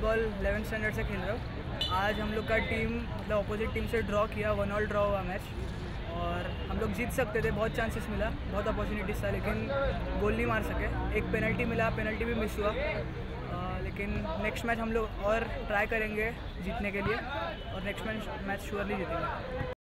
Football eleven standard से खेल रहा हूँ। आज हम लोग का टीम मतलब अपोजिट टीम से ड्रॉ किया वन ऑल ड्रॉ हुआ मैच और हम लोग जीत सकते थे, बहुत चांसेस मिला, बहुत अपॉर्चुनिटीज़ था, लेकिन गोल नहीं मार सके। एक पेनल्टी मिला पेनल्टी भी मिस हुआ। लेकिन नेक्स्ट मैच हम लोग और ट्राई करेंगे जीतने के लिए। और नेक्स्ट मैच मैच श्योरली जीतेंगे।